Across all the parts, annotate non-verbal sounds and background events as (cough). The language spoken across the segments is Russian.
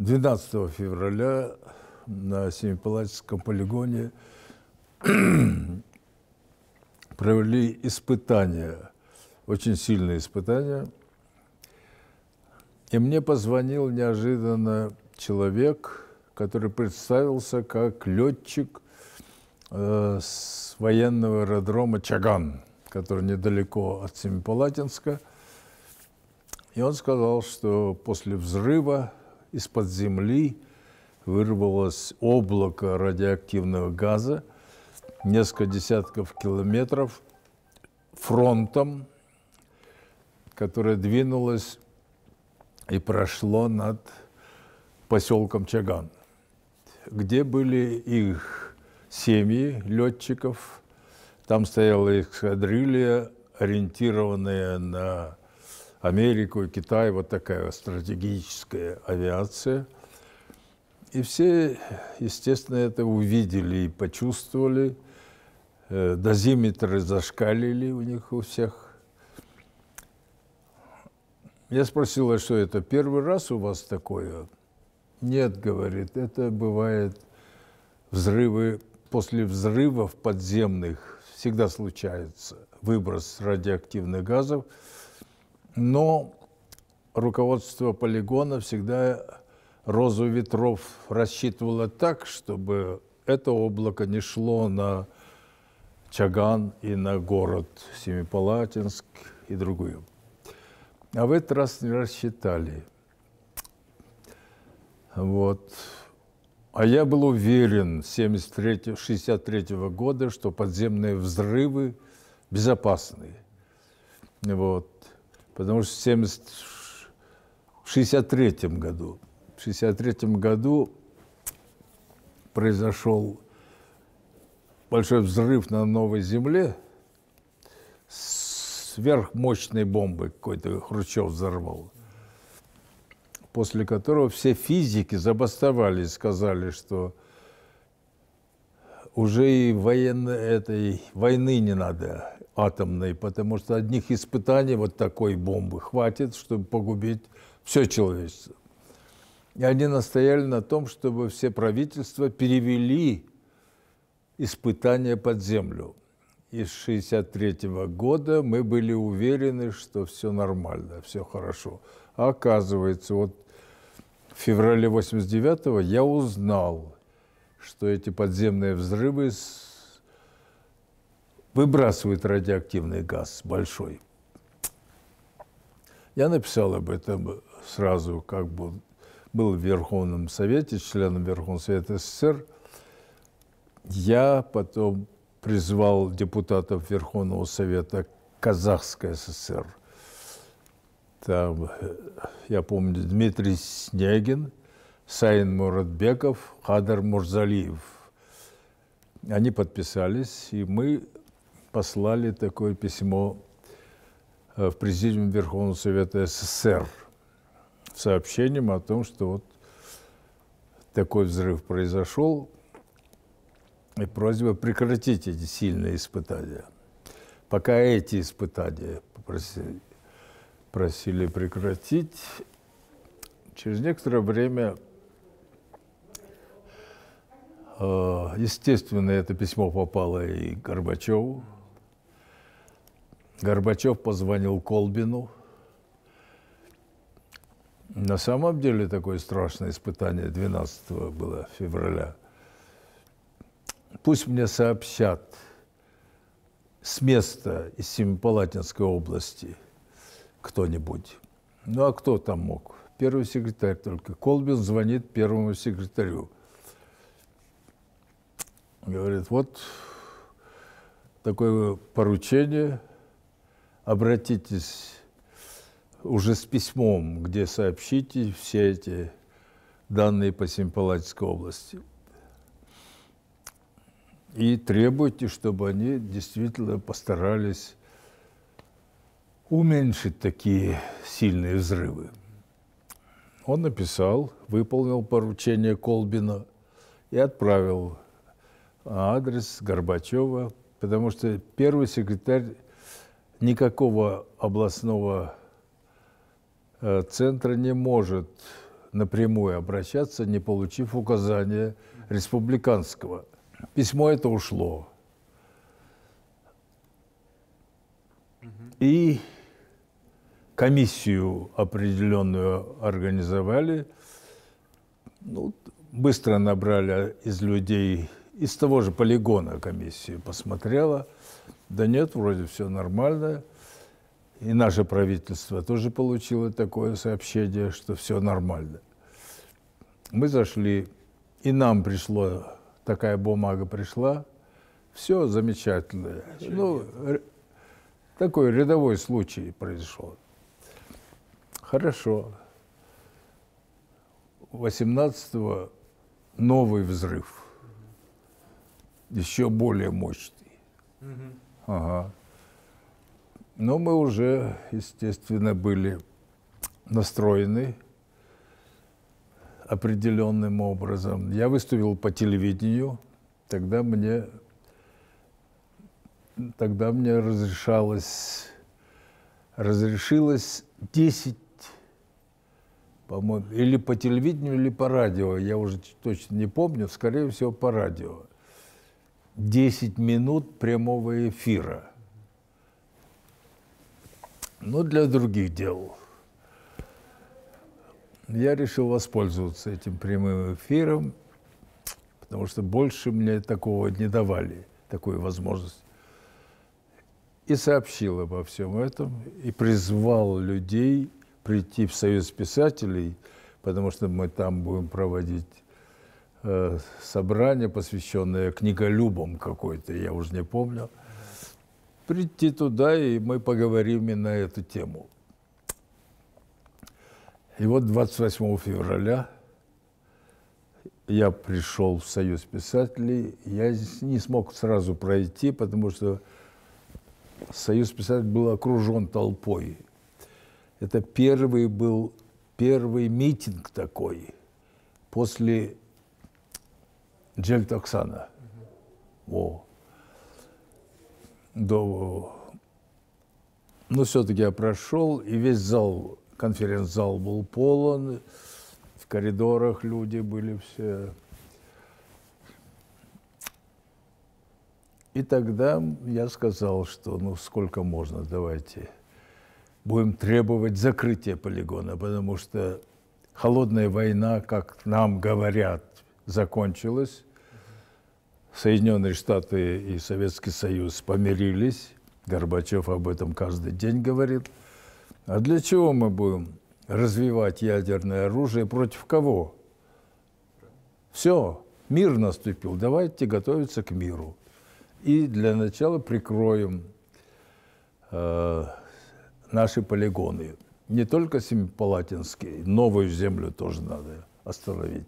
12 февраля на Семипалатинском полигоне (clears throat) провели испытания, очень сильные испытания. И мне позвонил неожиданно человек, который представился как летчик э, с военного аэродрома Чаган, который недалеко от Семипалатинска. И он сказал, что после взрыва из-под земли вырвалось облако радиоактивного газа, несколько десятков километров фронтом, которое двинулось и прошло над поселком Чаган, где были их семьи летчиков. Там стояла эскадрилья, ориентированная на Америку и Китай, вот такая стратегическая авиация. И все, естественно, это увидели и почувствовали. Э, дозиметры зашкалили у них у всех. Я спросила, что это первый раз у вас такое? Нет, говорит, это бывает взрывы, после взрывов подземных всегда случается выброс радиоактивных газов – но руководство полигона всегда розу ветров рассчитывало так, чтобы это облако не шло на Чаган и на город Семипалатинск и другую. А в этот раз не рассчитали. Вот. А я был уверен с 63 года, что подземные взрывы безопасны. Вот потому что в 70, 63 году, в 63 году произошел большой взрыв на Новой Земле, сверхмощной бомбы какой-то Хрущев взорвал, после которого все физики забастовали и сказали, что уже и военной этой войны не надо атомной, потому что одних испытаний вот такой бомбы хватит, чтобы погубить все человечество. И они настояли на том, чтобы все правительства перевели испытания под землю. И с 1963 года мы были уверены, что все нормально, все хорошо. А оказывается, вот в феврале 89 я узнал, что эти подземные взрывы выбрасывают радиоактивный газ большой. Я написал об этом сразу, как бы был в Верховном Совете, членом Верховного Совета СССР. Я потом призвал депутатов Верховного Совета Казахской ССР. Там, э, я помню, Дмитрий Снегин, Сайн Муратбеков, Хадар Мурзалиев. Они подписались, и мы послали такое письмо э, в Президиум Верховного Совета СССР с сообщением о том, что вот такой взрыв произошел, и просьба прекратить эти сильные испытания. Пока эти испытания попросили, просили прекратить, через некоторое время, э, естественно, это письмо попало и Горбачеву, Горбачев позвонил Колбину. На самом деле такое страшное испытание 12 было февраля. Пусть мне сообщат с места из Семипалатинской области кто-нибудь. Ну а кто там мог? Первый секретарь только. Колбин звонит первому секретарю. Говорит, вот такое поручение – обратитесь уже с письмом, где сообщите все эти данные по Семипалатинской области. И требуйте, чтобы они действительно постарались уменьшить такие сильные взрывы. Он написал, выполнил поручение Колбина и отправил адрес Горбачева, потому что первый секретарь никакого областного э, центра не может напрямую обращаться, не получив указания республиканского. Письмо это ушло. И комиссию определенную организовали. Ну, быстро набрали из людей, из того же полигона комиссию посмотрела. Да нет, вроде все нормально. И наше правительство тоже получило такое сообщение, что все нормально. Мы зашли, и нам пришло, такая бумага пришла, все замечательно. Ну, такой рядовой случай произошел. Хорошо. 18-го новый взрыв. Еще более мощный. Ага. Но мы уже, естественно, были настроены определенным образом. Я выступил по телевидению, тогда мне тогда мне разрешалось, разрешилось 10, по-моему, или по телевидению, или по радио, я уже точно не помню, скорее всего, по радио. 10 минут прямого эфира. Но для других дел. Я решил воспользоваться этим прямым эфиром, потому что больше мне такого не давали, такую возможность и сообщил обо всем этом, и призвал людей прийти в Союз писателей, потому что мы там будем проводить собрание, посвященное книголюбам какой-то, я уже не помню. Прийти туда, и мы поговорим и на эту тему. И вот 28 февраля я пришел в Союз писателей. Я не смог сразу пройти, потому что Союз писателей был окружен толпой. Это первый был первый митинг такой после Джельтоксана. Во. До... Но все-таки я прошел, и весь зал, конференц-зал был полон, в коридорах люди были все. И тогда я сказал, что ну сколько можно, давайте будем требовать закрытия полигона, потому что холодная война, как нам говорят, закончилась. Соединенные Штаты и Советский Союз помирились. Горбачев об этом каждый день говорит. А для чего мы будем развивать ядерное оружие? Против кого? Все, мир наступил. Давайте готовиться к миру. И для начала прикроем э, наши полигоны. Не только Семипалатинский, новую землю тоже надо остановить.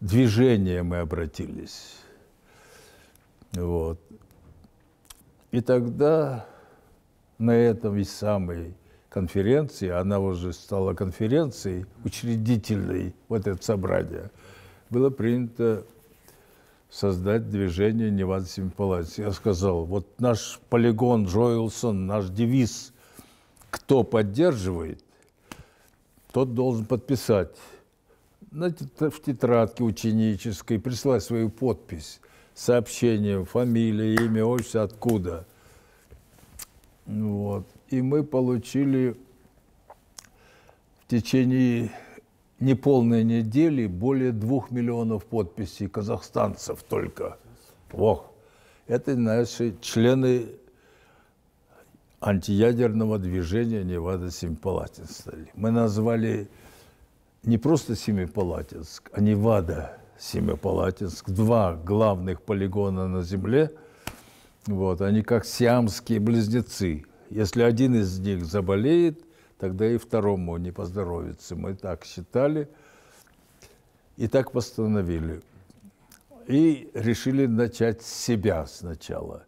Движение мы обратились. Вот. И тогда на этом самой конференции, она уже стала конференцией учредительной, вот это собрание, было принято создать движение Невада Семипалатис. Я сказал, вот наш полигон Джоэлсон, наш девиз, кто поддерживает, тот должен подписать на, в тетрадке ученической, прислать свою подпись, сообщение, фамилия, имя, отчество, откуда. Вот. И мы получили в течение неполной недели более двух миллионов подписей казахстанцев только. Ох, это наши члены антиядерного движения Невада Семипалатинск. Мы назвали не просто Семипалатинск, а Невада Семипалатинск. Два главных полигона на Земле. Вот, они как сиамские близнецы. Если один из них заболеет, тогда и второму не поздоровится. Мы так считали и так постановили. И решили начать с себя сначала.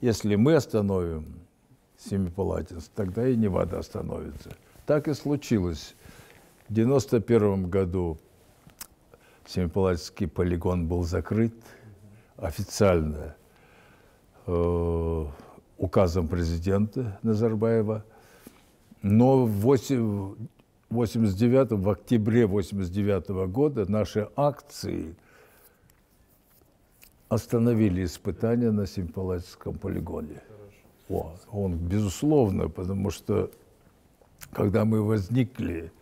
Если мы остановим Семипалатинск, тогда и Невада остановится. Так и случилось. В 91 году Семипалатинский полигон был закрыт официально э, указом президента Назарбаева – но в 8, 89 в октябре 89 года наши акции остановили испытания на Семипалатинском полигоне. О, он, безусловно, потому что когда мы возникли,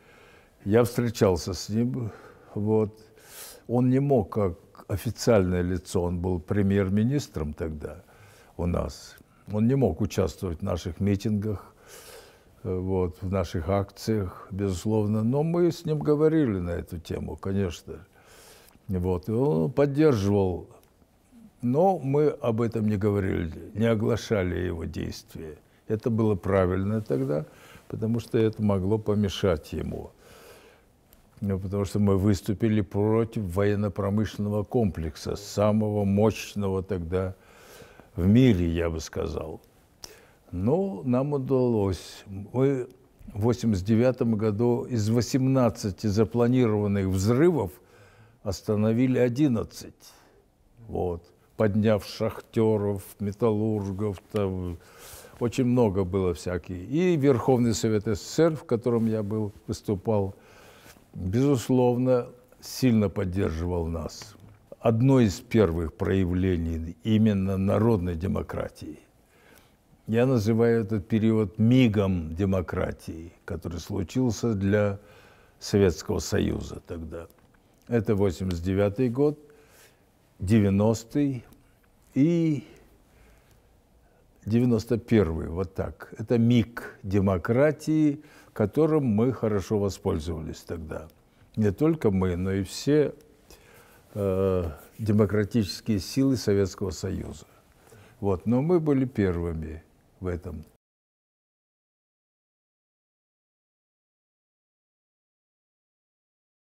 я встречался с ним, вот, он не мог как официальное лицо, он был премьер-министром тогда у нас, он не мог участвовать в наших митингах, вот, в наших акциях, безусловно. Но мы с ним говорили на эту тему, конечно. Вот, и он поддерживал, но мы об этом не говорили, не оглашали его действия. Это было правильно тогда, потому что это могло помешать ему. Ну, потому что мы выступили против военно-промышленного комплекса, самого мощного тогда в мире, я бы сказал. Но нам удалось. Мы в 1989 году из 18 запланированных взрывов остановили 11. Вот. Подняв шахтеров, металлургов, там очень много было всяких. И Верховный Совет СССР, в котором я был, выступал, безусловно, сильно поддерживал нас. Одно из первых проявлений именно народной демократии я называю этот период мигом демократии, который случился для Советского Союза тогда. Это 89 год, 90-й и 91 вот так. Это миг демократии, которым мы хорошо воспользовались тогда. Не только мы, но и все э, демократические силы Советского Союза. Вот. Но мы были первыми в этом.